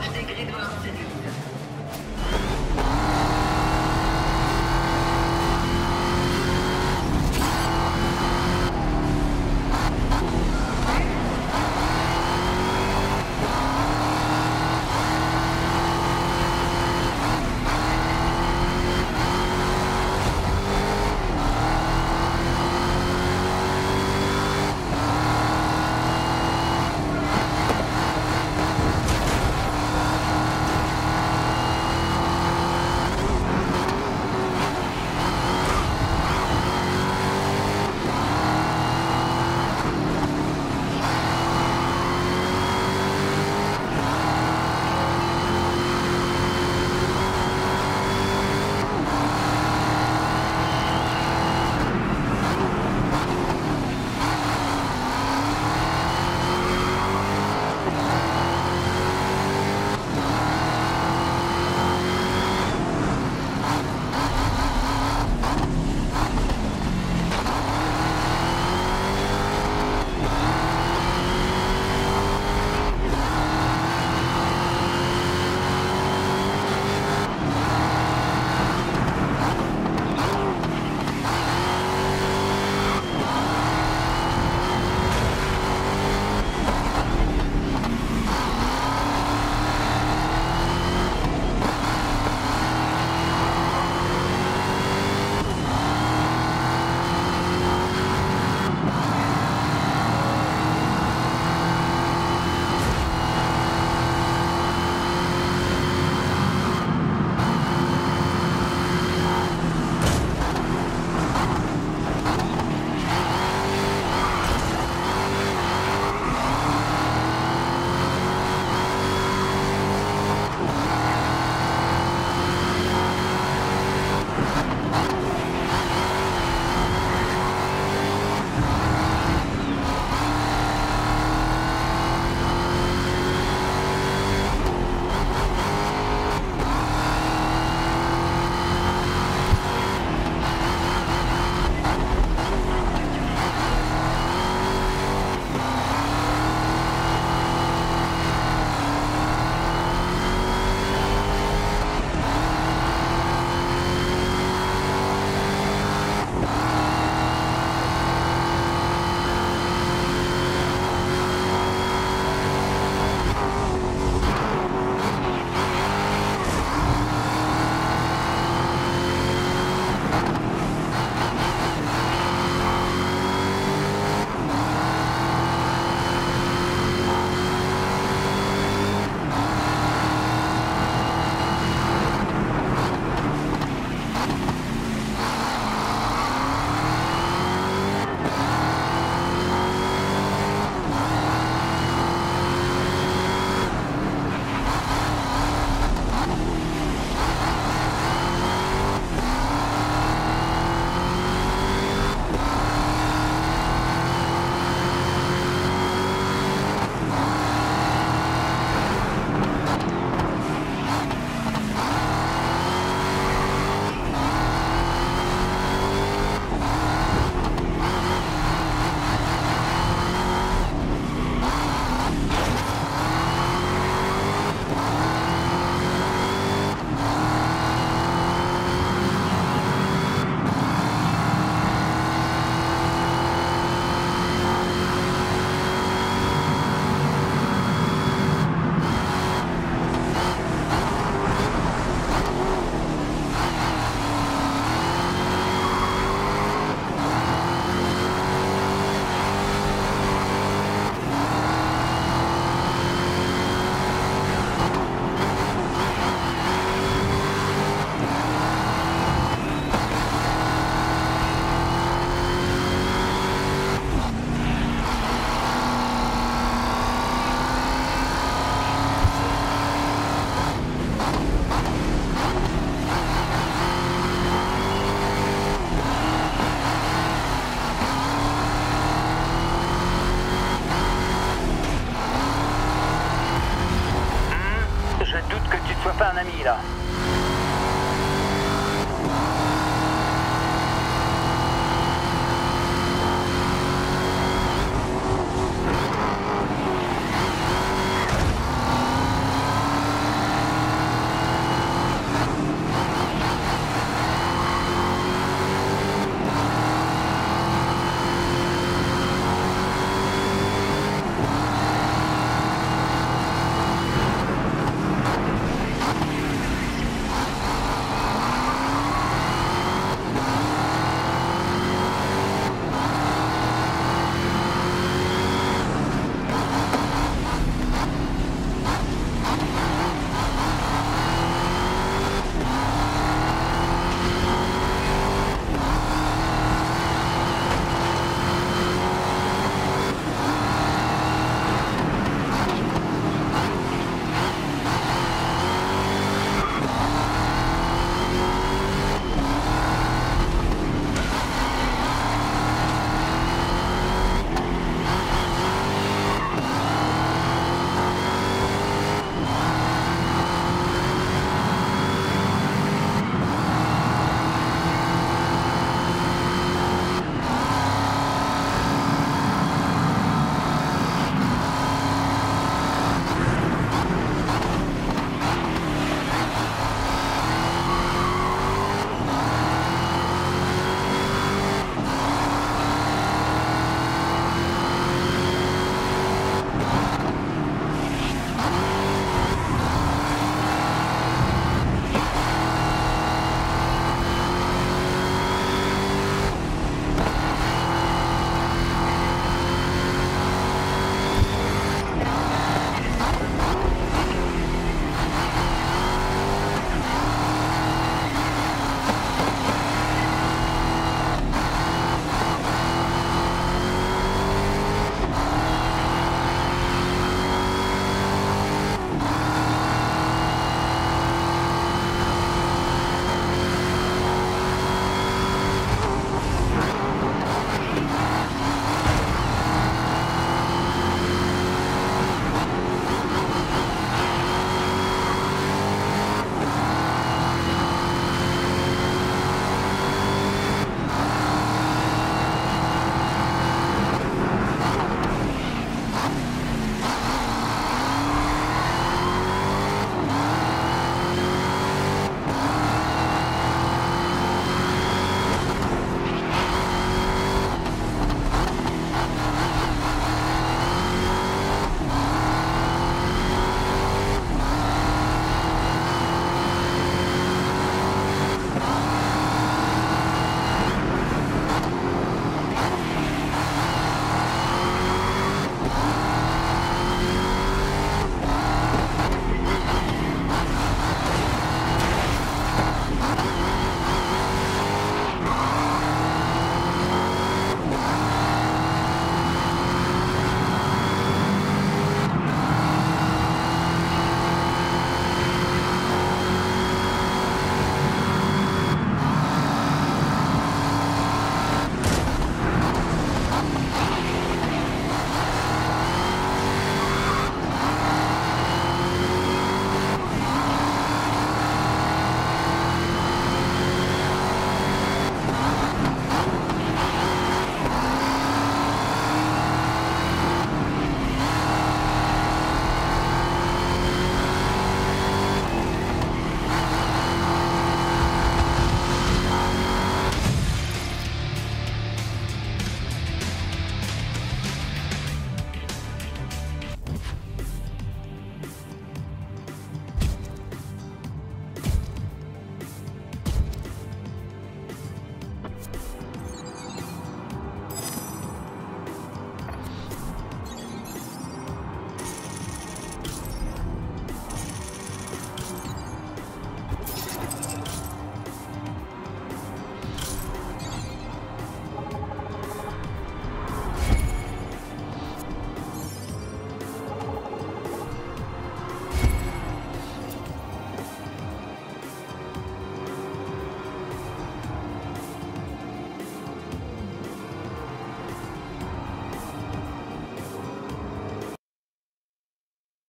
Centre intégré de leur cellule. lontana mira